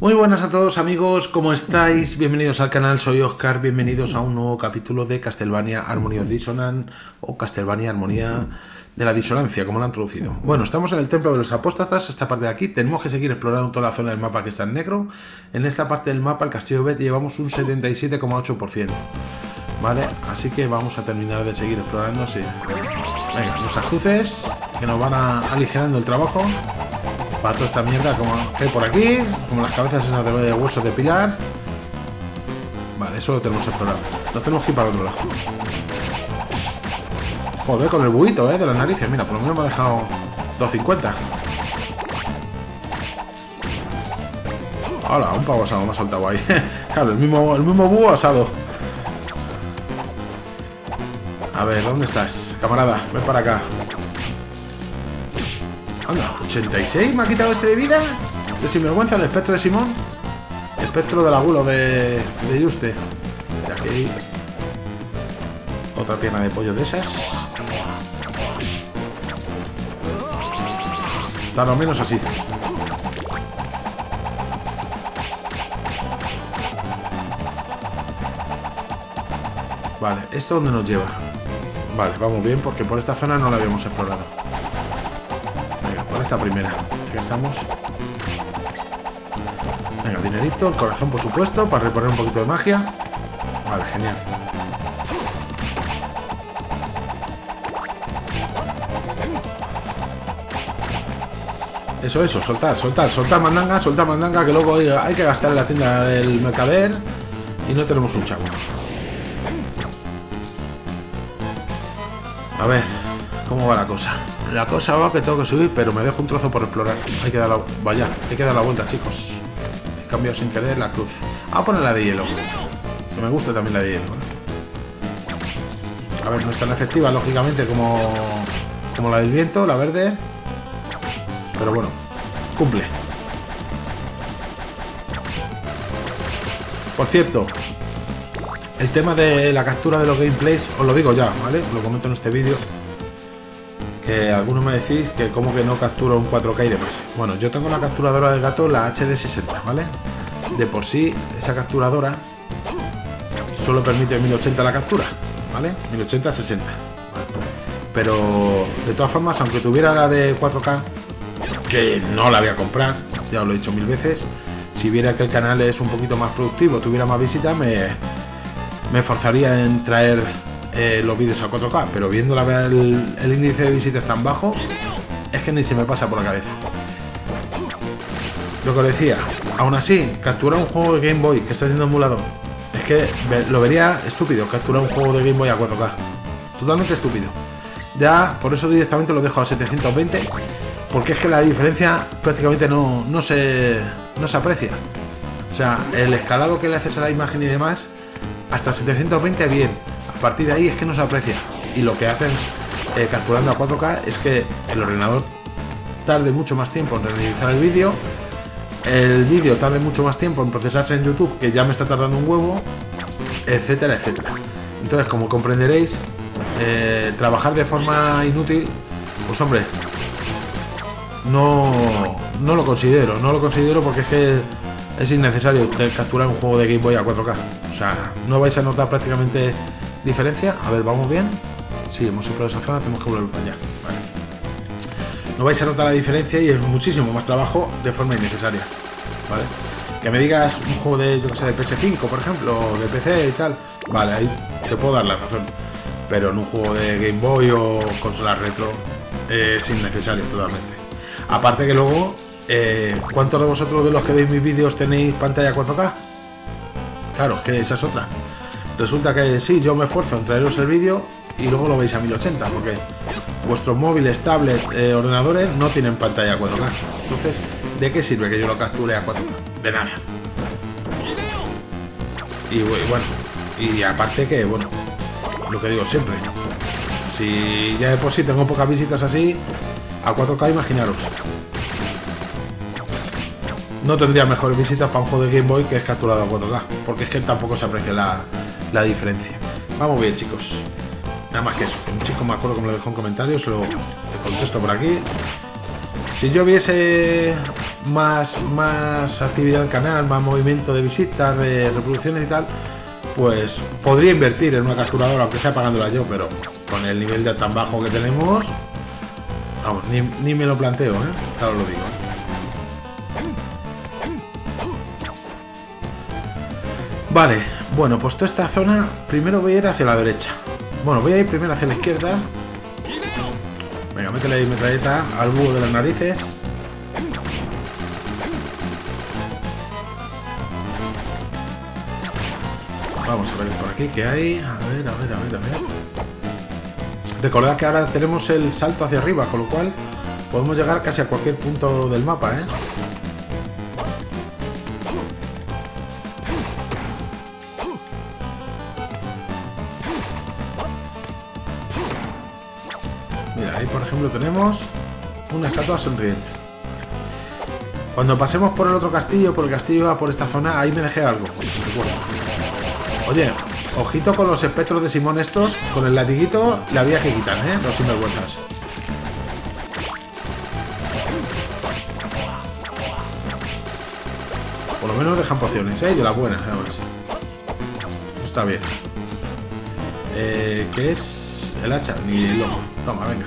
Muy buenas a todos amigos, ¿cómo estáis? Bienvenidos al canal, soy Oscar, bienvenidos a un nuevo capítulo de Castlevania Harmony of Dissonance o Castlevania Armonía de la Disonancia, como lo han traducido. Bueno, estamos en el Templo de los Apóstatas, esta parte de aquí, tenemos que seguir explorando toda la zona del mapa que está en negro. En esta parte del mapa, el Castillo Bet, llevamos un 77,8%. ¿Vale? Así que vamos a terminar de seguir explorando, sí. Venga, nuestras cruces, que nos van aligerando el trabajo para toda esta mierda como que por aquí, como las cabezas esas de huesos de pilar. Vale, eso lo tenemos explorado. Nos tenemos que ir para otro lado. Joder, con el buito, eh, de las narices. Mira, por lo menos me ha dejado 250. Hola, un pavo asado me ha soltado ahí. claro, el mismo, el mismo búho asado. A ver, ¿dónde estás? Camarada, ven para acá. Anda, 86 me ha quitado este de vida. De sinvergüenza el espectro de Simón. El espectro del abuelo de, de Juste. Y aquí. Otra pierna de pollo de esas. Tan o menos así. Vale, ¿esto dónde nos lleva? Vale, vamos bien porque por esta zona no la habíamos explorado esta primera. Aquí estamos. Venga, dinerito, el corazón por supuesto, para reponer un poquito de magia. Vale, genial. Eso, eso, soltar, soltar, soltar mandanga, soltar mandanga, que luego hay que gastar en la tienda del mercader y no tenemos un chavo. A ver, ¿cómo va la cosa? La cosa va que tengo que subir, pero me dejo un trozo por explorar. Hay que dar la... Vaya, hay que dar la vuelta, chicos. He cambiado sin querer la cruz. Voy a poner la de hielo. Que me gusta también la de hielo. ¿eh? A ver, no es tan efectiva, lógicamente, como, como la del viento, la verde. Pero bueno, cumple. Por cierto, el tema de la captura de los gameplays, os lo digo ya, ¿vale? Lo comento en este vídeo algunos me decís que como que no capturo un 4K y demás. Bueno, yo tengo la capturadora del gato, la HD60, ¿vale? De por sí, esa capturadora solo permite 1080 la captura, ¿vale? 1080 60. Pero de todas formas, aunque tuviera la de 4K, que no la voy a comprar, ya os lo he dicho mil veces, si viera que el canal es un poquito más productivo, tuviera más visitas, me, me forzaría en traer eh, los vídeos a 4K, pero viendo el, el índice de visitas tan bajo, es que ni se me pasa por la cabeza. Lo que os decía, aún así, capturar un juego de Game Boy que está haciendo emulador, es que lo vería estúpido capturar un juego de Game Boy a 4K. Totalmente estúpido. Ya, por eso directamente lo dejo a 720, porque es que la diferencia prácticamente no, no, se, no se aprecia. O sea, el escalado que le haces a la imagen y demás, hasta 720 bien, partir de ahí es que no se aprecia. Y lo que hacen eh, capturando a 4K es que el ordenador tarde mucho más tiempo en renderizar el vídeo, el vídeo tarde mucho más tiempo en procesarse en YouTube, que ya me está tardando un huevo, etcétera, etcétera. Entonces, como comprenderéis, eh, trabajar de forma inútil, pues hombre, no, no lo considero, no lo considero porque es que es innecesario capturar un juego de Game Boy a 4K. O sea, no vais a notar prácticamente diferencia. A ver, ¿vamos bien? Sí, hemos explorado esa zona, tenemos que volver para allá. Vale. No vais a notar la diferencia y es muchísimo más trabajo de forma innecesaria. ¿Vale? Que me digas un juego de, yo que sé, de PS5, por ejemplo, o de PC y tal. Vale, ahí te puedo dar la razón. Pero en un juego de Game Boy o consola retro es innecesario totalmente. Aparte que luego, eh, ¿cuántos de vosotros de los que veis mis vídeos tenéis pantalla 4K? Claro, que esa es otra. Resulta que sí, yo me esfuerzo en traeros el vídeo y luego lo veis a 1080, porque vuestros móviles, tablets, eh, ordenadores no tienen pantalla 4K. Entonces, ¿de qué sirve que yo lo capture a 4K? De nada. Y bueno, y aparte que, bueno, lo que digo siempre, si ya de por sí tengo pocas visitas así, a 4K imaginaros. No tendría mejores visitas para un juego de Game Boy que es capturado a 4K, porque es que tampoco se aprecia la, la diferencia. Vamos bien, chicos. Nada más que eso. Un chico me acuerdo que lo dejó en comentarios, lo contesto por aquí. Si yo viese más, más actividad del canal, más movimiento de visitas, de reproducciones y tal, pues podría invertir en una capturadora, aunque sea pagándola yo, pero con el nivel de tan bajo que tenemos, vamos, ni, ni me lo planteo, ¿eh? Claro lo digo. Vale, bueno, pues toda esta zona, primero voy a ir hacia la derecha. Bueno, voy a ir primero hacia la izquierda. Venga, métele ahí metralleta al búho de las narices. Vamos a ver por aquí qué hay. A ver, a ver, a ver, a ver. Recordad que ahora tenemos el salto hacia arriba, con lo cual podemos llegar casi a cualquier punto del mapa, ¿eh? Ahí por ejemplo tenemos una estatua sonriente. Cuando pasemos por el otro castillo, por el castillo por esta zona, ahí me dejé algo. Oye, ojito con los espectros de Simón estos, con el latiguito le había que quitar, ¿eh? Los sinvergüenzas. Por lo menos dejan pociones, ¿eh? De las buenas, además. Está bien. Eh, ¿Qué es? El hacha, ni el lobo. Toma, venga.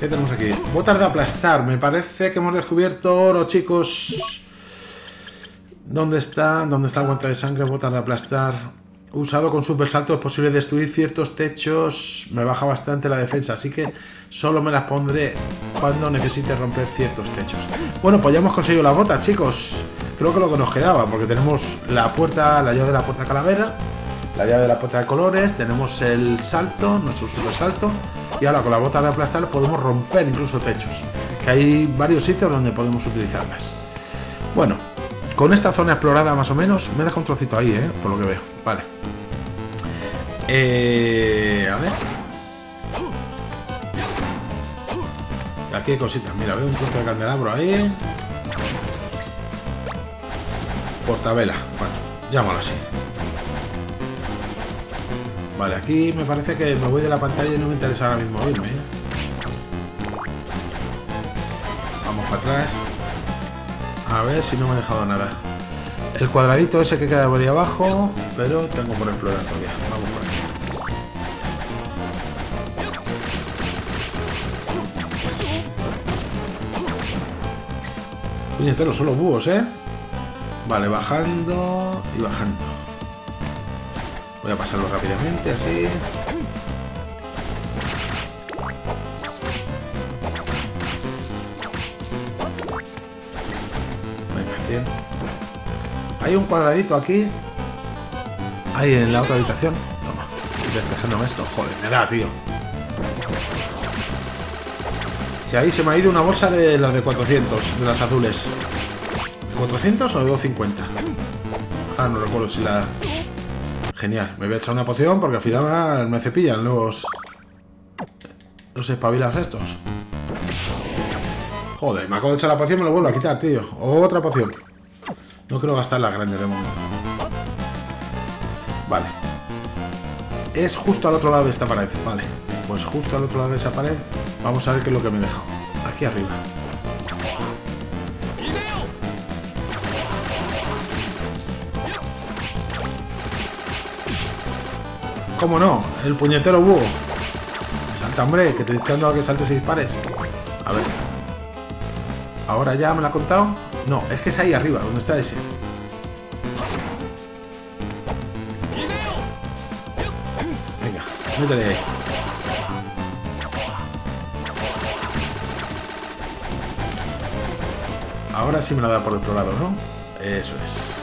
¿Qué tenemos aquí? Botas de aplastar. Me parece que hemos descubierto oro, chicos. ¿Dónde está? ¿Dónde está el guante de sangre? Botas de aplastar. Usado con super salto es posible destruir ciertos techos. Me baja bastante la defensa, así que solo me las pondré cuando necesite romper ciertos techos. Bueno, pues ya hemos conseguido las botas, chicos. Creo que lo que nos quedaba, porque tenemos la puerta, la llave de la puerta calavera, la llave de la puerta de colores, tenemos el salto, nuestro super salto, y ahora con la bota de aplastar podemos romper incluso techos, que hay varios sitios donde podemos utilizarlas. Bueno, con esta zona explorada más o menos, me deja un trocito ahí, ¿eh? por lo que veo. Vale. Eh, a ver. Aquí hay cositas. Mira, veo un trozo de candelabro ahí. Portabela. Bueno, llámalo así. Vale, aquí me parece que me voy de la pantalla y no me interesa ahora mismo irme. ¿eh? Vamos para atrás. A ver si no me he dejado nada. El cuadradito ese que queda por ahí abajo, pero tengo por explorar todavía. Vamos por aquí. Puñeteros, son los búhos, ¿eh? Vale, bajando y bajando. Voy a pasarlo rápidamente, así. Hay un cuadradito aquí. Ahí en la otra habitación. Toma. Despejándome esto. Joder, me da, tío. Y ahí se me ha ido una bolsa de las de 400, de las azules. ¿400 o de 250? Ah, no recuerdo si la... Genial, me voy a echar una poción porque al final me cepillan los... Los espabilados estos. Joder, me acabo de echar la poción y me lo vuelvo a quitar, tío. Otra poción. No quiero gastar la grande de momento. Vale. Es justo al otro lado de esta pared. Vale. Pues justo al otro lado de esa pared. Vamos a ver qué es lo que me he dejado. Aquí arriba. ¿Cómo no? El puñetero búho. Salta, hombre, que te estoy dando que saltes y dispares. A ver. ¿Ahora ya me lo ha contado? No, es que es ahí arriba, donde está ese. Venga, métele ahí. Ahora sí me la da por otro lado, ¿no? Eso es.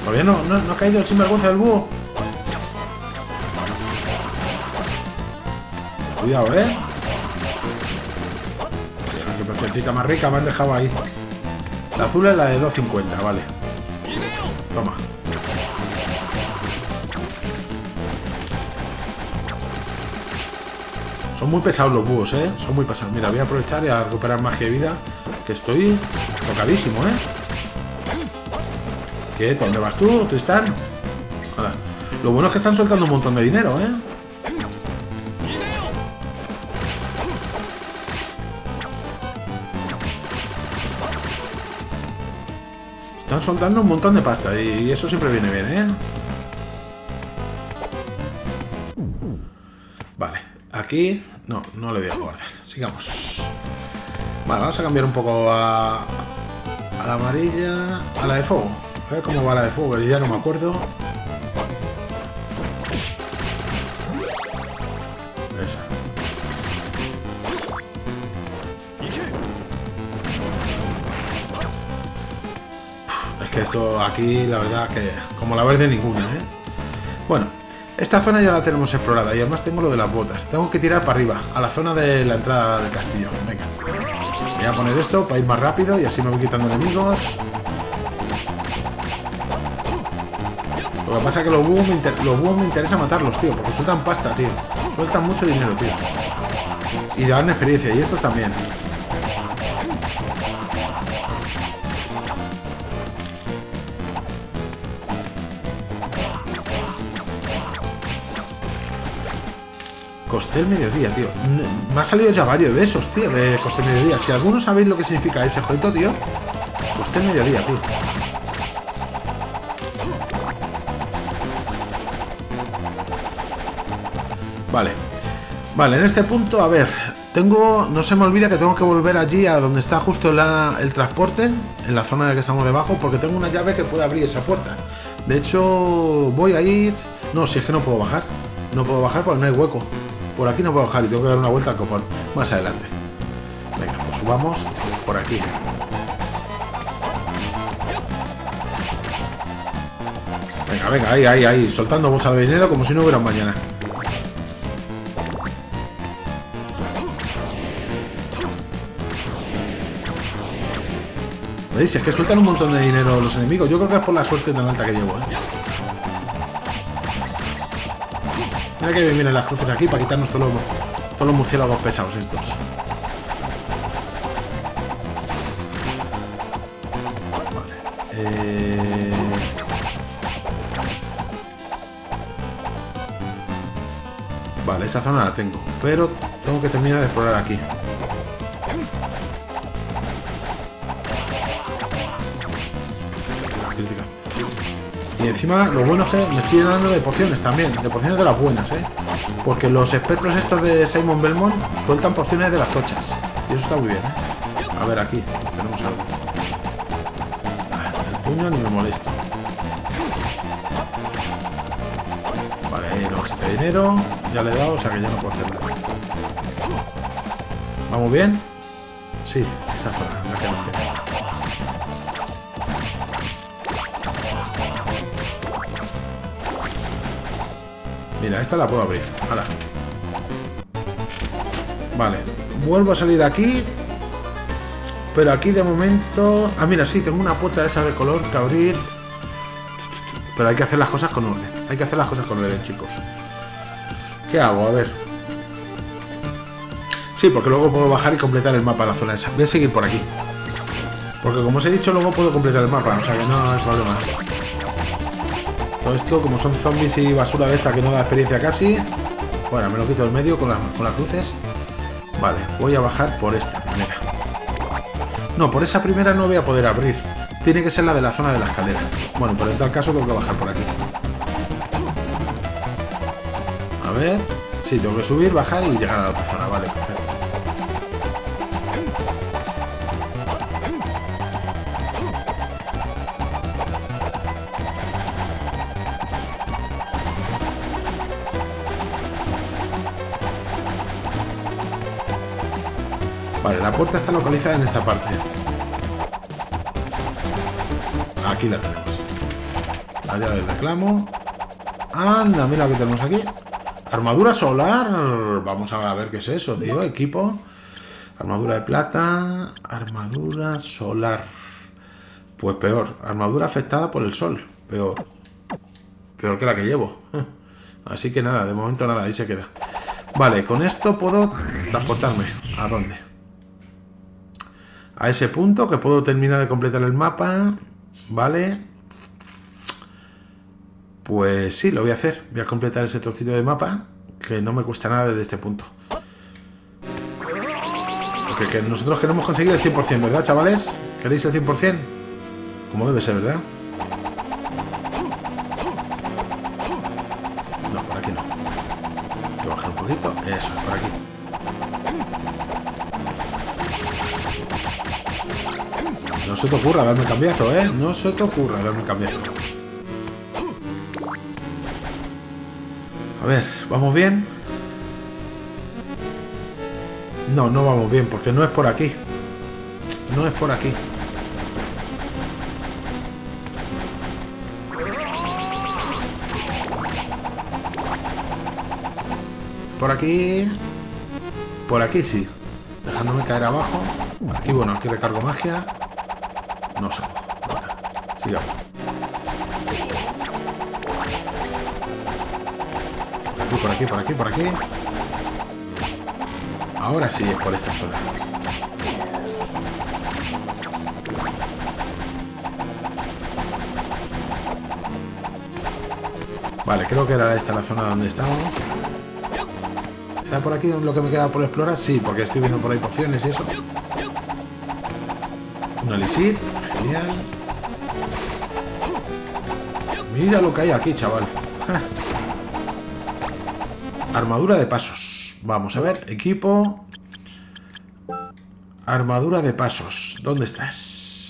Todavía no, no, no ha caído el sinvergüenza del búho. Cuidado, ¿eh? Qué perfectita más rica me han dejado ahí. La azul es la de 2.50, vale. Toma. Son muy pesados los búhos, ¿eh? Son muy pesados. Mira, voy a aprovechar y a recuperar magia de vida. Que estoy tocadísimo, ¿eh? ¿Qué? ¿Dónde vas tú, Tristán? Ahora, Lo bueno es que están soltando un montón de dinero, ¿eh? Están soltando un montón de pasta y eso siempre viene bien, ¿eh? Vale, aquí... No, no le voy a guardar. Sigamos. Vale, vamos a cambiar un poco a, a la amarilla, a la de fuego. A ver cómo va la de fuego, ya no me acuerdo. Es que esto aquí, la verdad, que como la verde ninguna, ¿eh? Bueno, esta zona ya la tenemos explorada y además tengo lo de las botas. Tengo que tirar para arriba, a la zona de la entrada del castillo. Venga. Voy a poner esto para ir más rápido y así me voy quitando enemigos. Lo que pasa es que los búhos, me los búhos me interesa matarlos, tío, porque sueltan pasta, tío. Sueltan mucho dinero, tío. Y dan experiencia, y estos también. Coste el mediodía, tío. Me ha salido ya varios de esos, tío, de coste el mediodía. Si alguno sabéis lo que significa ese objeto, tío, coste el mediodía, tío. Vale. Vale, en este punto, a ver, tengo, no se me olvida que tengo que volver allí a donde está justo el transporte, en la zona en la que estamos debajo, porque tengo una llave que puede abrir esa puerta. De hecho, voy a ir... No, si es que no puedo bajar. No puedo bajar porque no hay hueco. Por aquí no puedo bajar y tengo que dar una vuelta al copón. Más adelante. Venga, pues subamos por aquí. Venga, venga, ahí, ahí, ahí. Soltando bolsa de dinero como si no hubiera un mañana. ¿Veis? Es que sueltan un montón de dinero los enemigos. Yo creo que es por la suerte tan alta que llevo, ¿eh? Mira que vienen las cruces aquí para quitarnos todos los, todos los murciélagos pesados estos. Vale. Eh... Vale, esa zona la tengo. Pero tengo que terminar de explorar aquí. Y encima lo bueno es que me estoy llenando de pociones también, de pociones de las buenas, ¿eh? Porque los espectros estos de Simon Belmont sueltan pociones de las tochas. Y eso está muy bien, ¿eh? A ver, aquí tenemos algo. Ah, el puño ni me molesto. Vale, los de dinero. Ya le he dado, o sea que ya no puedo hacer nada. ¿Vamos bien? Sí, Mira, esta la puedo abrir. Vale. Vuelvo a salir aquí. Pero aquí de momento... Ah, mira, sí, tengo una puerta de esa de color que abrir. Pero hay que hacer las cosas con orden. Hay que hacer las cosas con orden, chicos. ¿Qué hago? A ver. Sí, porque luego puedo bajar y completar el mapa de la zona esa. Voy a seguir por aquí. Porque como os he dicho, luego puedo completar el mapa. O sea que no hay problema. Todo esto, como son zombies y basura de esta que no da experiencia casi. Bueno, me lo quito del medio con, con las cruces. Vale, voy a bajar por esta primera. No, por esa primera no voy a poder abrir. Tiene que ser la de la zona de la escalera. Bueno, pero en tal caso tengo que bajar por aquí. A ver... Sí, tengo que subir, bajar y llegar a la otra zona. Vale, perfecto. La puerta está localizada en esta parte. Aquí la tenemos. La llave del reclamo. Anda, mira lo que tenemos aquí. Armadura solar. Vamos a ver qué es eso, tío. Equipo. Armadura de plata. Armadura solar. Pues peor. Armadura afectada por el sol. Peor. Peor que la que llevo. Así que nada, de momento nada, ahí se queda. Vale, con esto puedo transportarme. ¿A dónde? A ese punto que puedo terminar de completar el mapa Vale. Pues sí, lo voy a hacer. Voy a completar ese trocito de mapa que no me cuesta nada desde este punto. Porque que nosotros queremos conseguir el 100%, ¿verdad, chavales? ¿Queréis el 100%? Como debe ser, ¿verdad? No, por aquí no. Hay que bajar un poquito. Eso, es por aquí. No se te ocurra darme cambiazo, ¿eh? No se te ocurra darme cambiazo. A ver, ¿vamos bien? No, no vamos bien, porque no es por aquí. No es por aquí. Por aquí... Por aquí sí. Dejándome caer abajo. Aquí, bueno, aquí recargo magia. No salgo. Vale. Sigamos. Por aquí, por aquí, por aquí, por aquí. Ahora sí es por esta zona. Vale, creo que era esta la zona donde estábamos. ¿Era por aquí lo que me queda por explorar? Sí, porque estoy viendo por ahí pociones y eso. Un elixir, Mira lo que hay aquí, chaval. Armadura de pasos. Vamos a ver, equipo. Armadura de pasos. ¿Dónde estás?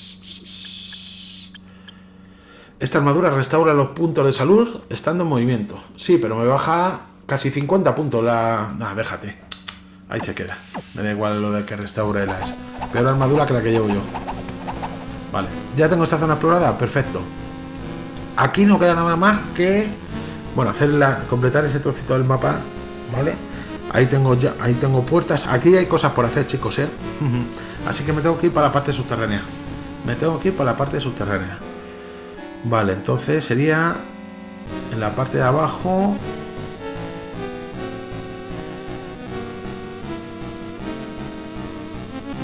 Esta armadura restaura los puntos de salud estando en movimiento. Sí, pero me baja casi 50 puntos la... Nah, déjate. Ahí se queda. Me da igual lo de que restaure la. Peor armadura que la que llevo yo. Vale. Ya tengo esta zona explorada. Perfecto. Aquí no queda nada más que... Bueno, hacer la, completar ese trocito del mapa. ¿Vale? Ahí tengo ya, ahí tengo puertas. Aquí hay cosas por hacer, chicos, ¿eh? Así que me tengo que ir para la parte subterránea. Me tengo que ir para la parte subterránea. Vale, entonces sería en la parte de abajo.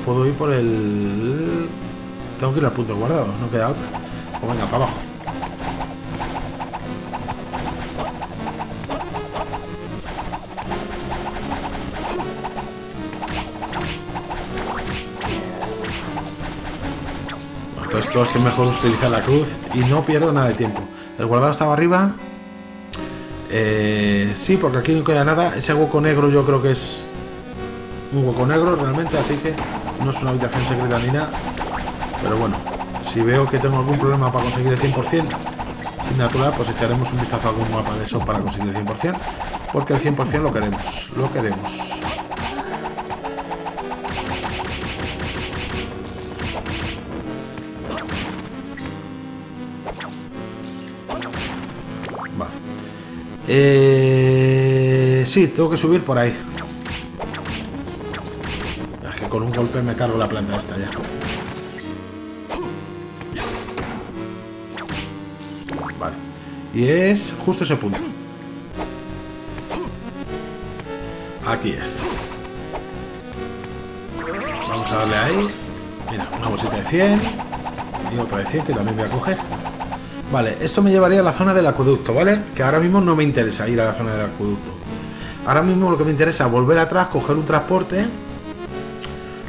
Puedo ir por el... Tengo que ir al punto guardado, no queda otra. Pues venga, para abajo. Entonces todo es que mejor utilizar la cruz y no pierdo nada de tiempo. El guardado estaba arriba. Eh, sí, porque aquí no queda nada. Ese hueco negro yo creo que es un hueco negro realmente, así que no es una habitación secreta ni nada. Pero bueno, si veo que tengo algún problema para conseguir el 100% sin natural, pues echaremos un vistazo a algún mapa de eso para conseguir el 100%. Porque el 100% lo queremos, lo queremos. Vale. Eh, sí, tengo que subir por ahí. Es que con un golpe me cargo la planta esta ya. Y es justo ese punto. Aquí es. Vamos a darle ahí. Mira, una bolsita de 100. Y otra de 100 que también voy a coger. Vale, esto me llevaría a la zona del acueducto, ¿vale? Que ahora mismo no me interesa ir a la zona del acueducto. Ahora mismo lo que me interesa es volver atrás, coger un transporte.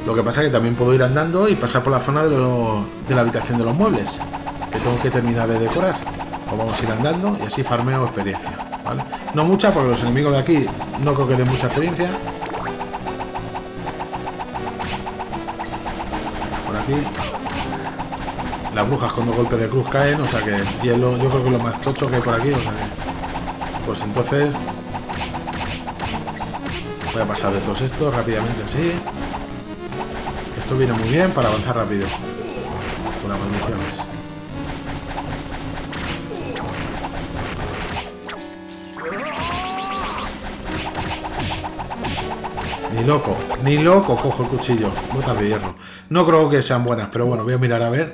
Lo que pasa es que también puedo ir andando y pasar por la zona de, la habitación de los muebles. Que tengo que terminar de decorar. Vamos a ir andando y así farmeo experiencia. No mucha, porque los enemigos de aquí no creo que den mucha experiencia. Por aquí. Las brujas con dos golpes de cruz caen, o sea que... Y es lo- yo creo que es lo más tocho que hay por aquí, o sea que... Pues entonces... Voy a pasar de todos estos rápidamente así. Esto viene muy bien para avanzar rápido. Con las maldiciones. Ni loco, ni loco cojo el cuchillo. Botas de hierro. No creo que sean buenas, pero bueno, voy a mirar a ver.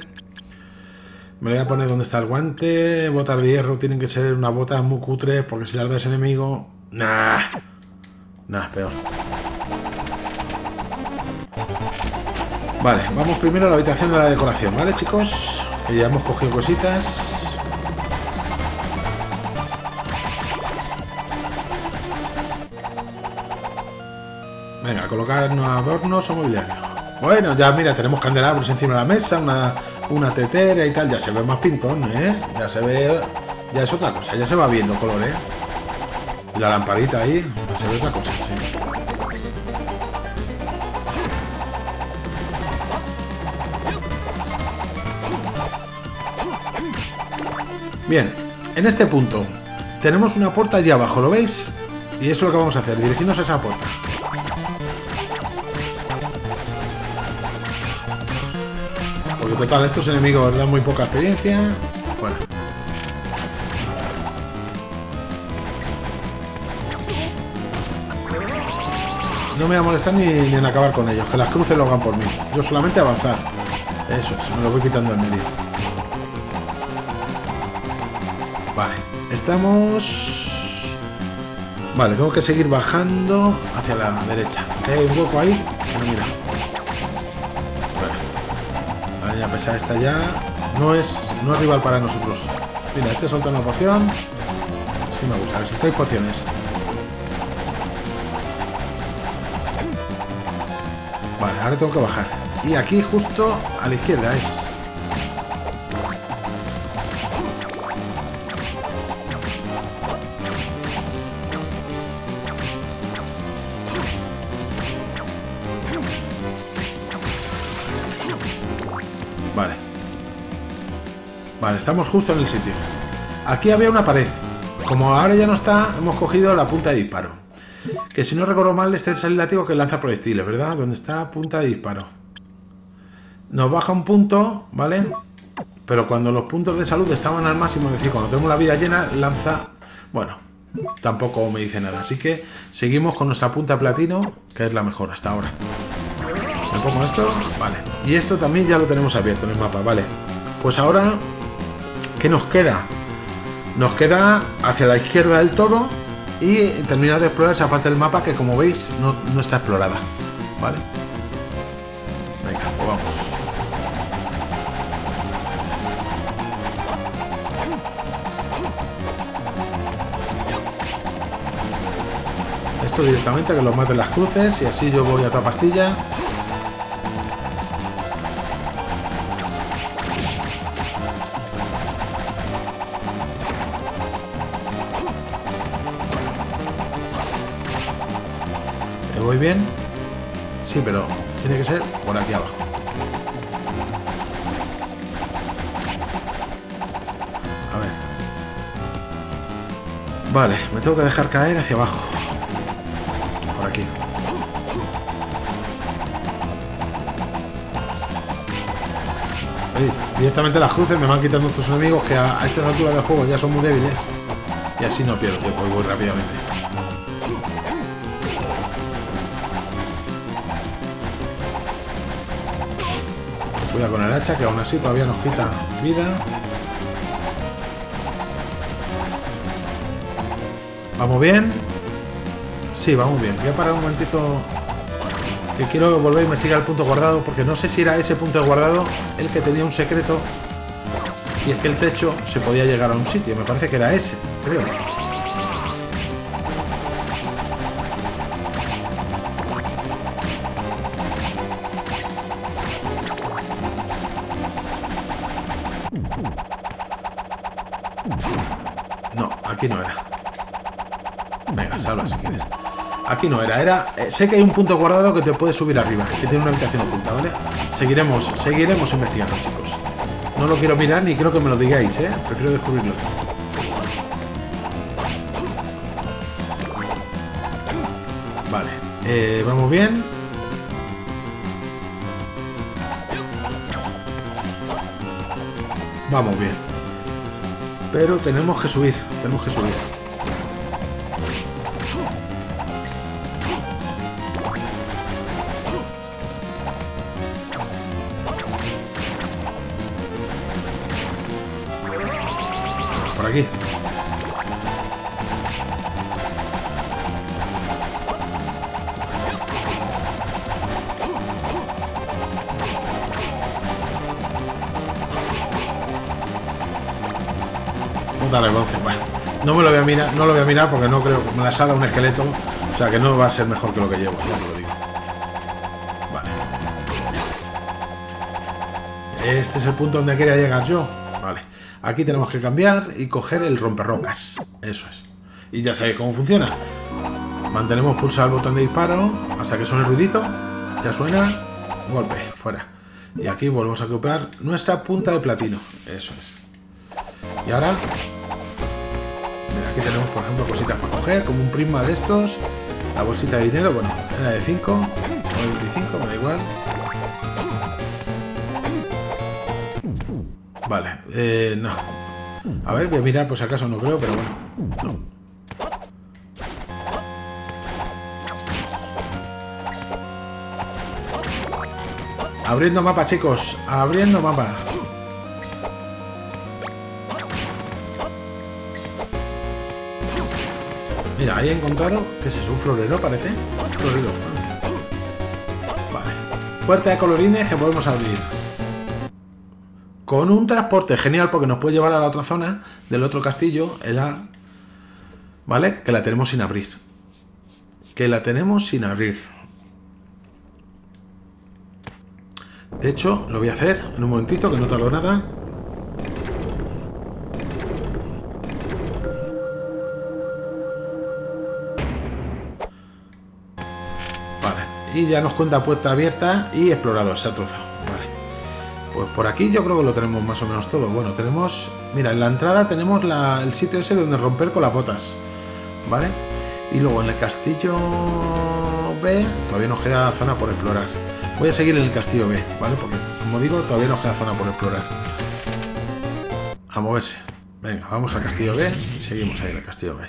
Me voy a poner donde está el guante. Botas de hierro tienen que ser unas botas muy cutres porque si las das enemigo. Nah. Nah, peor. Vale, vamos primero a la habitación de la decoración, ¿vale, chicos? Que ya hemos cogido cositas. Venga, colocar adornos o mobiliario. Bueno, ya mira, tenemos candelabros encima de la mesa, una, una tetera y tal. Ya se ve más pintón, ¿eh? Ya se ve... Ya es otra cosa, ya se va viendo color, ¿eh? La lamparita ahí, ya se ve otra cosa, sí. Bien, en este punto tenemos una puerta allí abajo, ¿lo veis? Y eso es lo que vamos a hacer, dirigirnos a esa puerta. Porque total, estos enemigos dan muy poca experiencia. Fuera. No me voy a molestar ni, ni en acabar con ellos, que las cruces lo hagan por mí. Yo solamente avanzar. Eso es, me lo voy quitando en medio. Vale, estamos... Vale, tengo que seguir bajando hacia la derecha. Que hay un hueco ahí no mira. La pesada esta ya no es, no es rival para nosotros. Mira, este solta una poción. Sí me gusta, hay pociones. Vale, ahora tengo que bajar. Y aquí justo a la izquierda es estamos justo en el sitio. Aquí había una pared. Como ahora ya no está, hemos cogido la punta de disparo. Que si no recuerdo mal, este es el látigo que lanza proyectiles, ¿verdad? Donde está punta de disparo. Nos baja un punto, ¿vale? Pero cuando los puntos de salud estaban al máximo, es decir, cuando tenemos la vida llena, lanza... Bueno, tampoco me dice nada. Así que seguimos con nuestra punta platino, que es la mejor hasta ahora. ¿Me pongo esto? Vale. Y esto también ya lo tenemos abierto en el mapa, ¿vale? Pues ahora ¿Qué nos queda? Nos queda hacia la izquierda del todo y terminar de explorar esa parte del mapa que como veis no, está explorada. ¿Vale? Venga, pues vamos. Esto directamente que lo maten las cruces y así yo voy a otra pastilla por aquí abajo. A ver. Vale, me tengo que dejar caer hacia abajo. Por aquí. ¿Veis? Directamente las cruces me van quitando estos enemigos que a, esta altura del juego ya son muy débiles. Y así no pierdo tiempo y voy rápidamente. Hacha, que aún así todavía nos quita vida. ¿Vamos bien? Sí, vamos bien. Voy a parar un momentito que quiero volver a investigar el punto guardado porque no sé si era ese punto guardado el que tenía un secreto y es que el techo se podía llegar a un sitio. Me parece que era ese, creo. Eh, sé que hay un punto guardado que te puede subir arriba, que tiene una habitación oculta, ¿vale? Seguiremos, seguiremos investigando, chicos. No lo quiero mirar ni creo que me lo digáis, ¿eh? Prefiero descubrirlo. Vale, eh, vamos bien. Vamos bien. Pero tenemos que subir, tenemos que subir. No lo voy a mirar porque no creo que me la salga un esqueleto. O sea que no va a ser mejor que lo que llevo, ya te lo digo. Vale. Este es el punto donde quería llegar yo. Vale. Aquí tenemos que cambiar y coger el romperrocas. Eso es. Y ya sabéis cómo funciona. Mantenemos pulsado el botón de disparo hasta que suene el ruidito. Ya suena. Golpe, fuera. Y aquí volvemos a copiar nuestra punta de platino. Eso es. Y ahora... Aquí tenemos, por ejemplo, cositas para coger, como un prisma de estos. La bolsita de dinero, bueno, era de 5 o 25, me da igual. Vale, eh, no. A ver, voy a mirar por si acaso, no creo, pero bueno. No. Abriendo mapa, chicos. Abriendo mapa. Mira, ahí he encontrado... ¿Qué es? ¿Un florero parece? Florero. Vale. Puerta de colorines que podemos abrir. Con un transporte genial porque nos puede llevar a la otra zona del otro castillo, el. ¿Vale? Que la tenemos sin abrir. Que la tenemos sin abrir. De hecho, lo voy a hacer en un momentito, que no tardo nada. Y ya nos cuenta puerta abierta y explorado ese trozo. Vale, pues por aquí yo creo que lo tenemos más o menos todo. Bueno, tenemos, mira, en la entrada tenemos el sitio ese donde romper con las botas. Vale, y luego en el castillo B todavía nos queda zona por explorar. Voy a seguir en el castillo B, ¿vale? Porque, como digo, todavía nos queda zona por explorar. A moverse. Venga, vamos al castillo B y seguimos ahí el castillo B.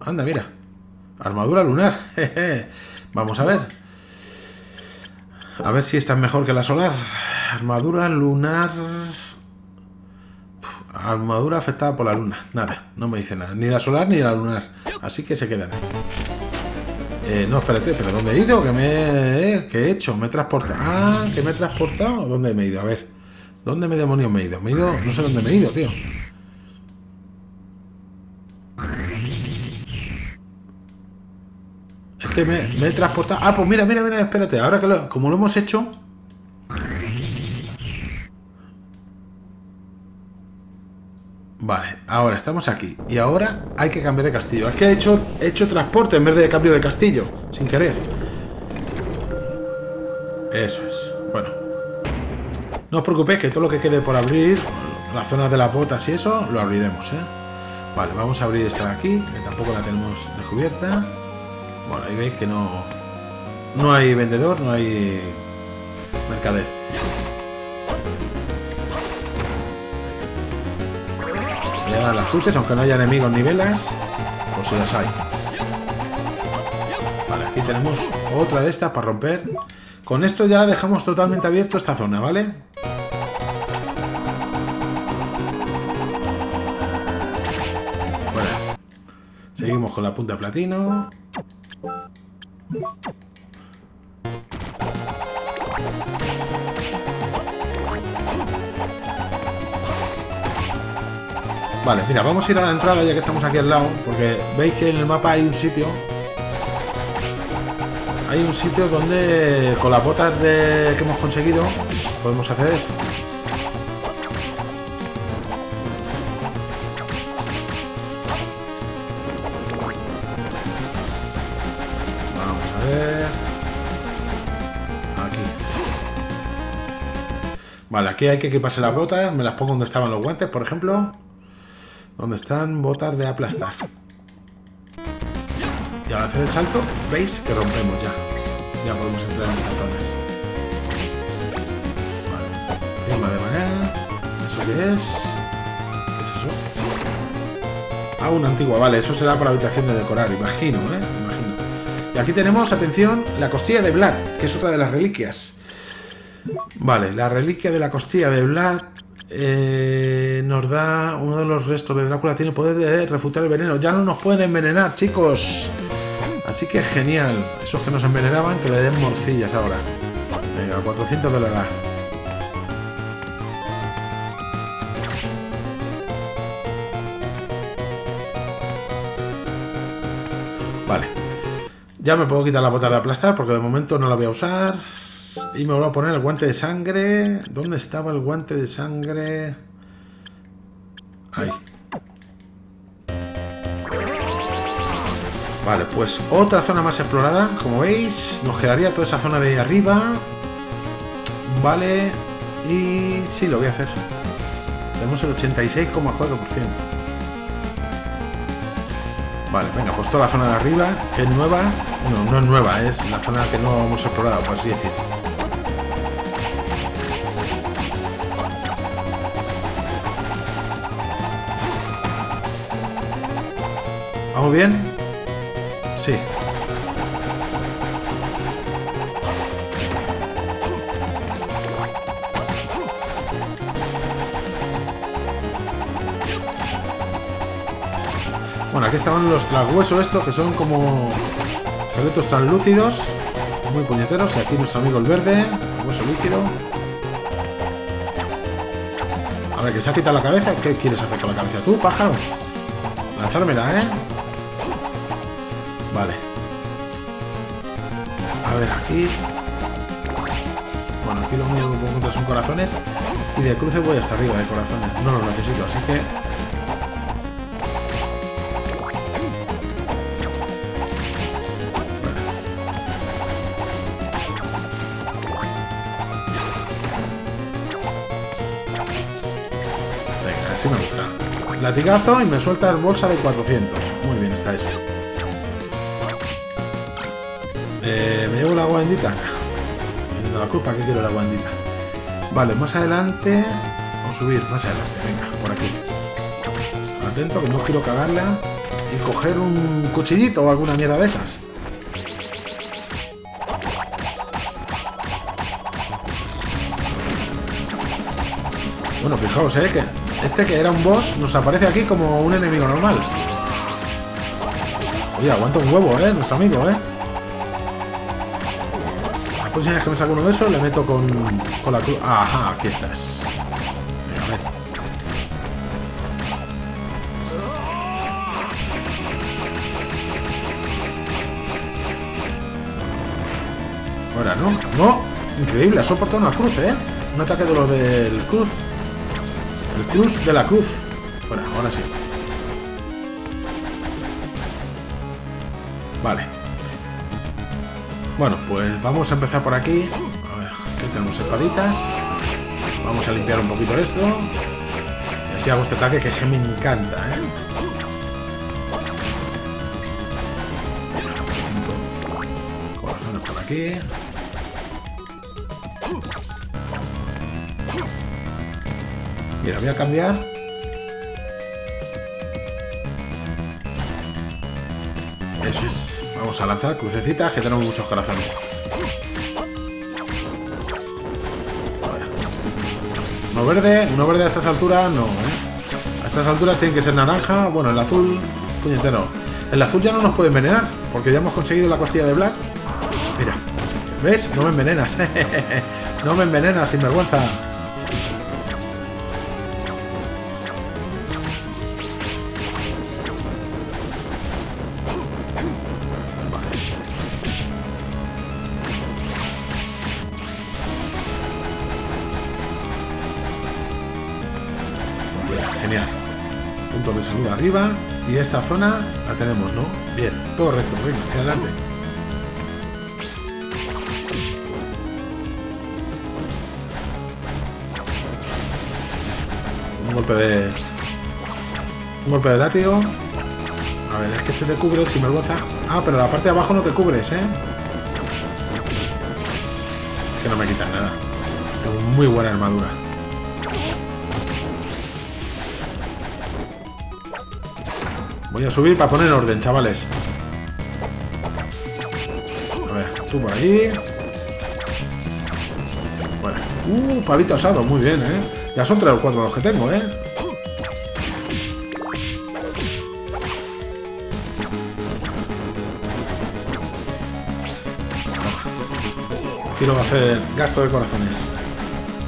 Anda, mira. Armadura lunar. vamos a ver. A ver si esta es mejor que la solar. Armadura lunar... armadura afectada por la luna. Nada, no me dice nada. Ni la solar ni la lunar. Así que se quedan. Eh, no, espérate, ¿pero dónde he ido? ¿Qué, me, ¿Qué he hecho? ¿Me he transportado? Ah, ¿que me he transportado? ¿Dónde me he ido? A ver. ¿Dónde me demonios me he ido? Me he ido... No sé dónde me he ido, tío. Que me, he transportado... Ah, pues mira, mira, mira, espérate. Ahora que como lo hemos hecho... Vale, ahora estamos aquí. Y ahora hay que cambiar de castillo. Es que he hecho, he hecho transporte en vez de cambio de castillo. Sin querer. Eso es. Bueno. No os preocupéis que todo lo que quede por abrir, las zonas de las botas y eso, lo abriremos, ¿eh? Vale, vamos a abrir esta de aquí, que tampoco la tenemos descubierta. Bueno, ahí veis que no... No hay vendedor, no hay mercader. las cruces, aunque no haya enemigos ni velas, pues si las hay. Vale, aquí tenemos otra de estas para romper. Con esto ya dejamos totalmente abierto esta zona, ¿vale? Bueno, seguimos con la punta platino. Vale, mira, vamos a ir a la entrada ya que estamos aquí al lado, porque veis que en el mapa hay un sitio. Hay un sitio donde con las botas que hemos conseguido podemos hacer eso. Aquí hay que equiparse las botas. Me las pongo donde estaban los guantes, por ejemplo. Donde están botas de aplastar. Y al hacer el salto, veis que rompemos ya. Ya podemos entrar en estas zonas. Vale. Prima de manera. ¿Eso qué es? ¿Qué es eso? Ah, una antigua. Vale, eso será para habitación de decorar, imagino, ¿eh? Imagino. Y aquí tenemos, atención, la costilla de Vlad, que es otra de las reliquias. Vale, la reliquia de la costilla de Vlad eh, nos da uno de los restos de Drácula. Tiene poder de refutar el veneno. Ya no nos pueden envenenar, chicos. Así que genial. Esos que nos envenenaban, que le den morcillas ahora. Venga, 400 dólares. Vale. Ya me puedo quitar la bota de aplastar porque de momento no la voy a usar. Y me voy a poner el guante de sangre. ¿Dónde estaba el guante de sangre? Ahí. Vale, pues otra zona más explorada. Como veis, nos quedaría toda esa zona de arriba. Vale. Y sí, lo voy a hacer. Tenemos el 86,4%. Vale, venga, pues toda la zona de arriba, que es nueva. No, no es nueva, es la zona que no hemos explorado, por así decir. ¿Vamos bien? Sí. Bueno, aquí estaban los trashuesos estos, que son como esqueletos translúcidos, muy puñeteros. Y aquí nuestro amigo el verde, hueso líquido. A ver, que se ha quitado la cabeza. ¿Qué quieres hacer con la cabeza? ¿Tú, pájaro? Lanzármela, ¿eh? Vale. A ver, aquí... Bueno, aquí lo único que puedo encontrar son corazones. Y de cruce voy hasta arriba de corazones. No los necesito, así que... Venga, así me gusta. Latigazo y me sueltas bolsa de 400. Muy bien está eso. Eh, ¿Me llevo la agua bendita? Me la culpa que quiero la agua bendita. Vale, más adelante. Vamos a subir, más adelante. Venga, por aquí. Atento, que no quiero cagarla. Y coger un cuchillito o alguna mierda de esas. Bueno, fijaos, ¿eh? Que este que era un boss nos aparece aquí como un enemigo normal. Oye, aguanta un huevo, ¿eh? Nuestro amigo, ¿eh? Vez que me saco uno de esos, le meto con, con la cruz. Ajá, aquí estás. Venga, a ver. Ahora, ¿no? ¡No! Increíble, ha soportado una cruz, ¿eh? Un ataque de los del cruz. El cruz de la cruz. Fuera, ahora sí. Bueno, pues vamos a empezar por aquí. A ver, aquí tenemos espaditas. Vamos a limpiar un poquito esto. Y así hago este ataque que, me encanta, ¿eh? Corazones por aquí. Mira, voy a cambiar. Vamos a lanzar crucecitas que tenemos muchos corazones. Ahora. Uno verde, uno verde a estas alturas no, ¿eh? A estas alturas tiene que ser naranja. Bueno, el azul, puñetero. El azul ya no nos puede envenenar, porque ya hemos conseguido la costilla de Black. Mira, ¿ves? No me envenenas. no me envenenas, sin vergüenza. Genial. Punto de salud arriba. Y esta zona la tenemos, ¿no? Bien, todo recto. Venga, hacia adelante. Un golpe de... Un golpe de látigo. A ver, es que este se cubre sin vergüenza. Ah, pero la parte de abajo no te cubres, ¿eh? Es que no me quitan nada. Tengo muy buena armadura. Voy a subir para poner orden, chavales. A ver, tú por ahí. Bueno. Uh, pavito asado, muy bien, ¿eh? Ya son tres o cuatro los que tengo, ¿eh? Quiero hacer gasto de corazones.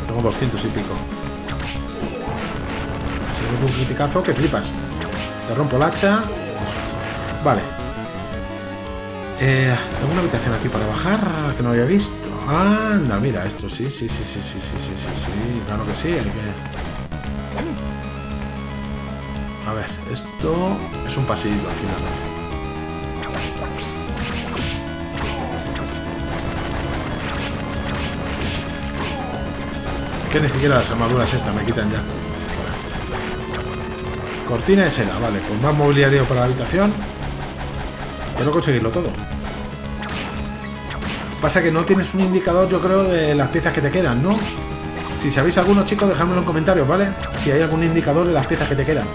Tengo 200 y pico. Si me un criticazo, que flipas. Le rompo el hacha. Vale. Eh, tengo una habitación aquí para bajar que no había visto. Anda, mira, esto sí, sí, sí, sí, sí, sí, sí, sí, sí, claro que sí, hay que... A ver, esto es un pasillo al final. Es que ni siquiera las armaduras estas me quitan ya. Cortina de seda, vale, pues más mobiliario para la habitación. Quiero conseguirlo todo. Pasa que no tienes un indicador, yo creo, de las piezas que te quedan, ¿no? Si sabéis alguno, chicos, dejadmelo en comentarios, ¿vale? Si hay algún indicador de las piezas que te quedan.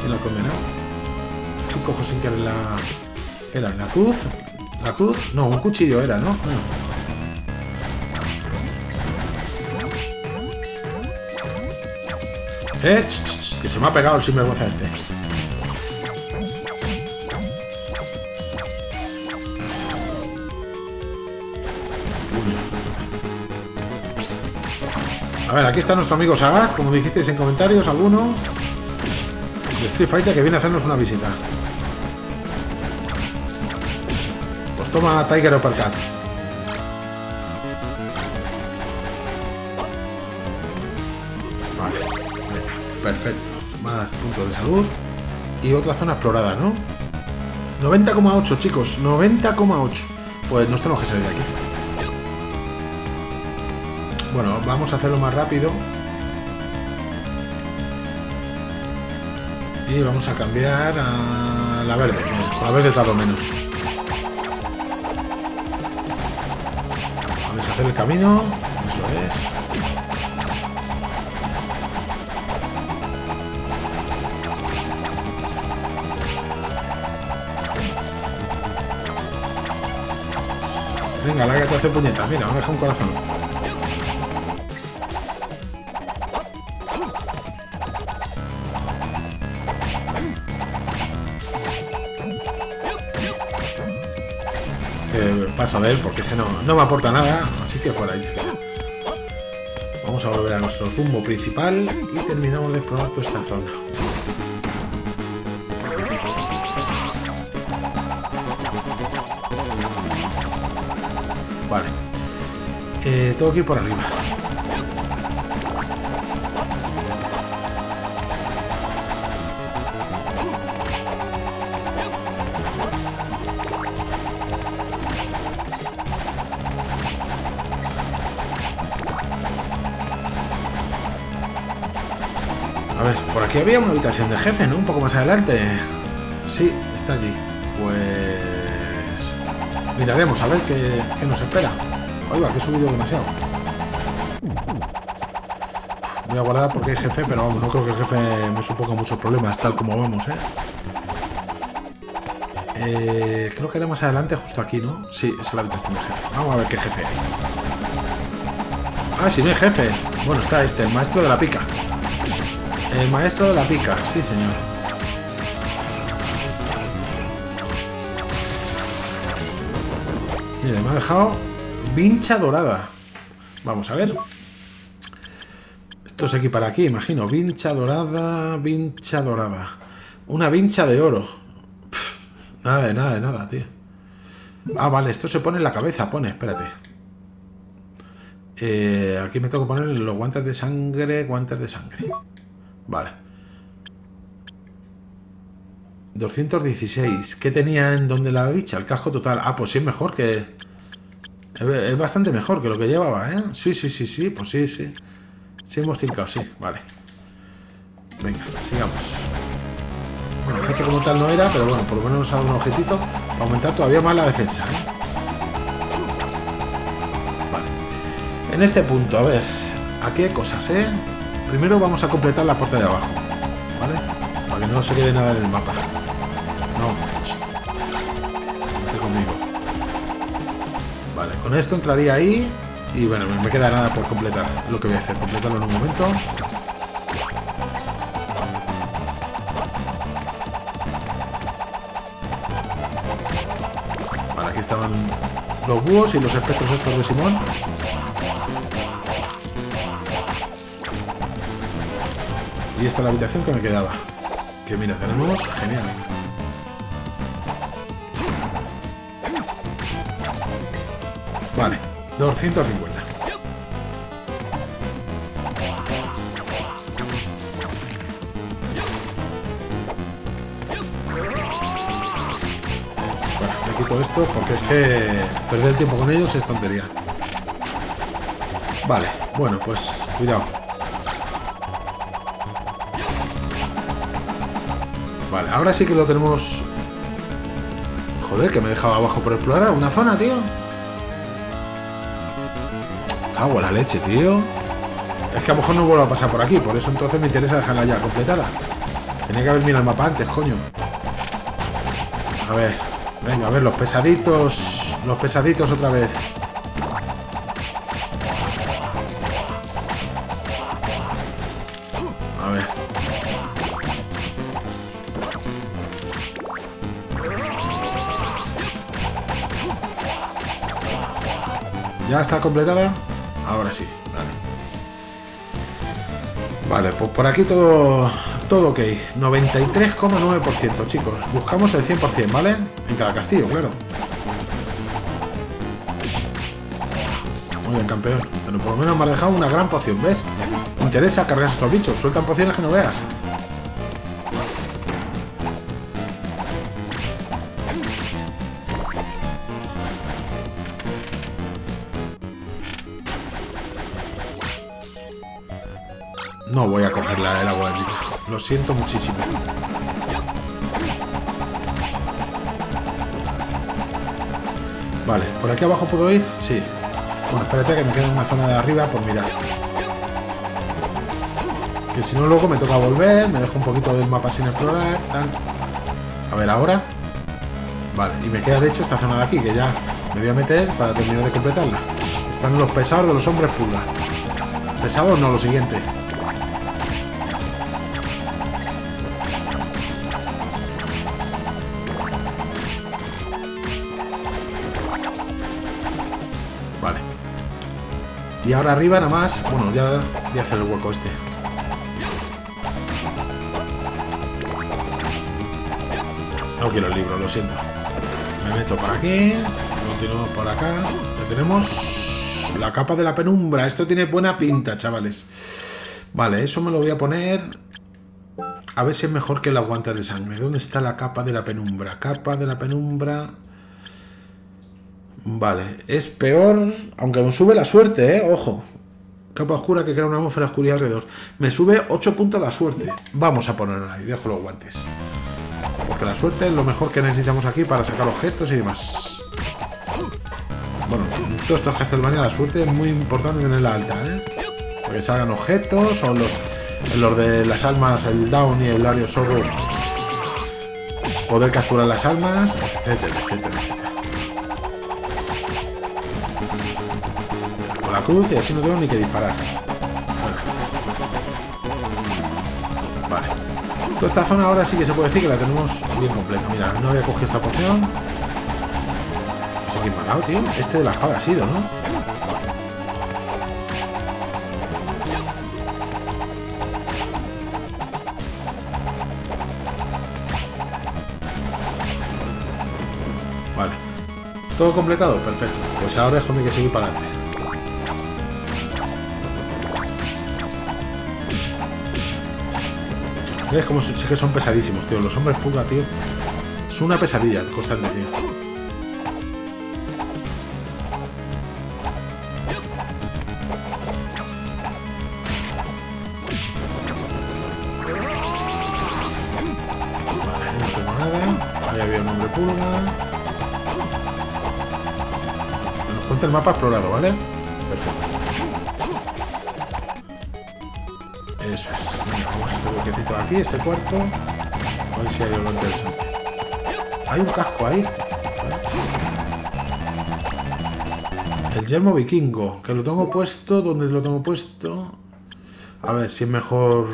¿Quién lo condenado? Si cojo sin querer la... ¿Qué era? ¿La cruz? ¿La cruz? No, un cuchillo era, ¿no? ¡Eh! que se me ha pegado el sinvergüenza este. A ver, aquí está nuestro amigo Sagat, como dijisteis en comentarios, alguno. De Street Fighter que viene a hacernos una visita. Pues toma Tiger Uppercut. Salud. Y otra zona explorada, ¿no? 90,8 chicos, 90,8. Pues nos tenemos que salir de aquí. Bueno, vamos a hacerlo más rápido. Y vamos a cambiar a la verde. La verde tardo menos. Vamos a hacer el camino. Eso es. La te hace puñetas. Mira, me deja un corazón. paso a ver porque es que no, no me aporta nada, así que fuera. Vamos a volver a nuestro rumbo principal y terminamos de explorar toda esta zona. Eh, tengo que ir por arriba. A ver, por aquí había una habitación de jefe, ¿no? Un poco más adelante. Sí, está allí. Pues... Miraremos a ver qué, qué nos espera. Oiga, que he subido demasiado. Voy a guardar porque hay jefe, pero vamos, no creo que el jefe me suponga muchos problemas, tal como vamos, ¿eh? ¿eh? creo que era más adelante, justo aquí, ¿no? Sí, es la habitación del jefe. Vamos a ver qué jefe hay. Ah, sí, no hay jefe. Bueno, está este, el maestro de la pica. El maestro de la pica, sí señor. Mire, me ha dejado vincha dorada. Vamos a ver. Esto se equipara aquí, imagino. Vincha dorada, vincha dorada. Una vincha de oro. nada de nada de nada, tío. Ah, vale, esto se pone en la cabeza, pone, espérate. Eh, aquí me tengo que poner los guantes de sangre, guantes de sangre. Vale. 216. ¿Qué tenía en donde la bicha? El casco total. Ah, pues sí es mejor que... Es bastante mejor que lo que llevaba, ¿eh? Sí, sí, sí, sí. Pues sí, sí. Sí hemos cincado, sí. Vale. Venga, sigamos. Bueno, objeto como tal no era, pero bueno, por lo menos nos un objetito para aumentar todavía más la defensa, ¿eh? Vale. En este punto, a ver. Aquí hay cosas, ¿eh? Primero vamos a completar la puerta de abajo, ¿vale? Para que no se quede nada en el mapa. No. Con esto entraría ahí y bueno, me queda nada por completar. Lo que voy a hacer, completarlo en un momento. Vale, aquí estaban los búhos y los espectros estos de Simón. Y esta es la habitación que me quedaba. Que mira, tenemos... Genial. 250. Bueno, me esto porque es que perder tiempo con ellos es tontería. Vale, bueno, pues cuidado. Vale, ahora sí que lo tenemos... Joder, que me he dejado abajo por explorar una zona, tío. Cago en la leche, tío. Es que a lo mejor no vuelvo a pasar por aquí, por eso entonces me interesa dejarla ya completada. Tenía que haber mirado el mapa antes, coño. A ver, venga, a ver, los pesaditos. Los pesaditos otra vez. A ver. ¿Ya está completada? Ahora sí, vale. Vale, pues por aquí todo, todo ok. 93,9%, chicos. Buscamos el 100%, ¿vale? En cada castillo, claro. Muy bien, campeón. Pero por lo menos me ha dejado una gran poción, ¿ves? Me interesa cargar estos bichos. Sueltan pociones que no veas. Siento muchísimo. Vale, ¿por aquí abajo puedo ir? Sí. Bueno, espérate que me queda una zona de arriba por mirar. Que si no luego me toca volver, me dejo un poquito del mapa sin explorar, tal. A ver, ahora. Vale, y me queda de hecho esta zona de aquí, que ya me voy a meter para terminar de completarla. Están los pesados de los hombres pulga. Pesados no, lo siguiente. Y ahora arriba nada más. Bueno, ya voy a hacer el hueco este. No quiero el libro, lo siento. Me meto por aquí. Continuamos por acá. Ya tenemos la capa de la penumbra. Esto tiene buena pinta, chavales. Vale, eso me lo voy a poner. A ver si es mejor que la guantes de sangre. ¿Dónde está la capa de la penumbra? Capa de la penumbra. Vale, es peor, aunque me sube la suerte, ¿eh? Ojo. Capa oscura que crea una atmósfera oscuridad alrededor. Me sube 8 puntos la suerte. Vamos a ponerla ahí, dejo los guantes. Porque la suerte es lo mejor que necesitamos aquí para sacar objetos y demás. Bueno, en todos estos Castlevania la suerte es muy importante tenerla alta, ¿eh? Para que salgan objetos o los, los de las almas, el Down y el Lario Zorro. Poder capturar las almas, etcétera, etcétera, etcétera. La cruz y así no tengo ni que disparar. Vale. Toda esta zona ahora sí que se puede decir que la tenemos bien completa. Mira, no había cogido esta poción. No sé quién tío. Este de la espada ha sido, ¿no? Vale. ¿Todo completado? Perfecto. Pues ahora es cuando que seguir para adelante. ¿Ves cómo sé que son pesadísimos, tío? Los hombres pulga, tío. Es una pesadilla constante, tío. El mapa explorado, ¿vale? Perfecto. Este bloquecito de aquí, este cuarto. A ver si hay algo interesante. Hay un casco ahí. El yelmo vikingo, que lo tengo puesto. ¿Dónde lo tengo puesto? A ver si es mejor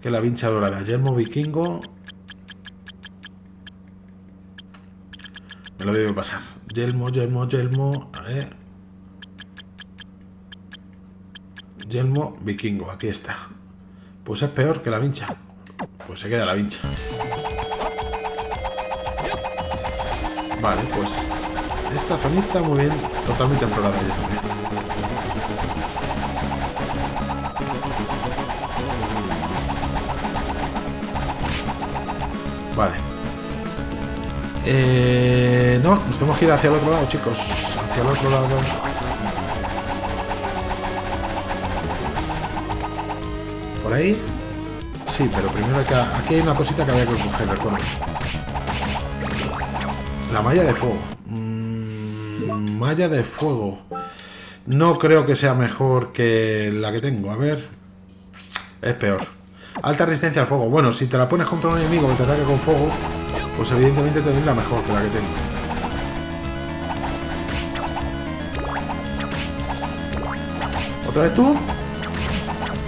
que la vincha dorada. Yelmo vikingo. Me lo debo pasar. Yelmo, yelmo, yelmo. A ver. Yelmo vikingo, aquí está. Pues es peor que la vincha. Pues se queda la vincha. Vale, pues esta zonita muy bien, totalmente explorada ya también. Vale. Eh, no, nos tenemos que ir hacia el otro lado, chicos. Hacia el otro lado. Ahí. Sí, pero primero hay que... Aquí hay una cosita que había que coger, recuerdo. La malla de fuego. Mm, malla de fuego. No creo que sea mejor que la que tengo. A ver. Es peor. Alta resistencia al fuego. Bueno, si te la pones contra un enemigo que te ataque con fuego, pues evidentemente te la mejor que la que tengo. ¿Otra vez tú?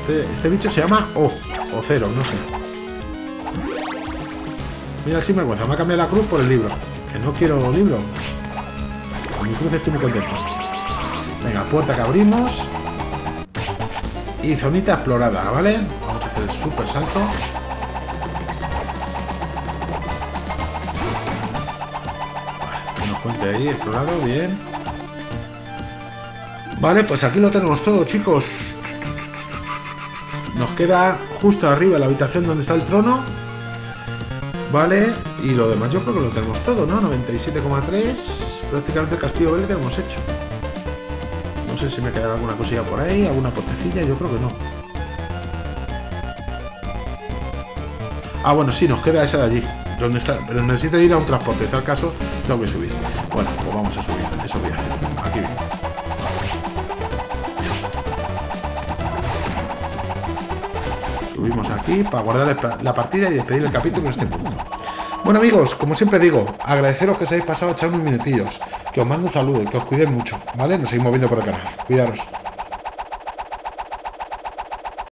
Este, este bicho se llama O. O Cero, no sé. Mira el sinvergüenza. Me ha cambiado la cruz por el libro. Que no quiero libro. Con mi cruz estoy muy contento. Venga, puerta que abrimos. Y zonita explorada, ¿vale? Vamos a hacer el super salto. Cuente ahí, explorado, bien. Vale, pues aquí lo tenemos todo, chicos. Nos queda justo arriba la habitación donde está el trono. Vale, y lo demás yo creo que lo tenemos todo, ¿no? 97,3. Prácticamente el castillo verde tenemos hecho. No sé si me queda alguna cosilla por ahí, alguna portecilla, yo creo que no. Ah, bueno, sí, nos queda esa de allí. Donde está, pero necesito ir a un transporte. En tal caso, tengo que subir. Bueno, pues vamos a subir. Eso voy a hacer. Aquí bien. Subimos aquí para guardar la partida y despedir el capítulo en este punto. Bueno amigos, como siempre digo, agradeceros que os hayáis pasado a echar unos minutillos, que os mando un saludo y que os cuiden mucho, ¿vale? Nos seguimos viendo por el canal. Cuidaros.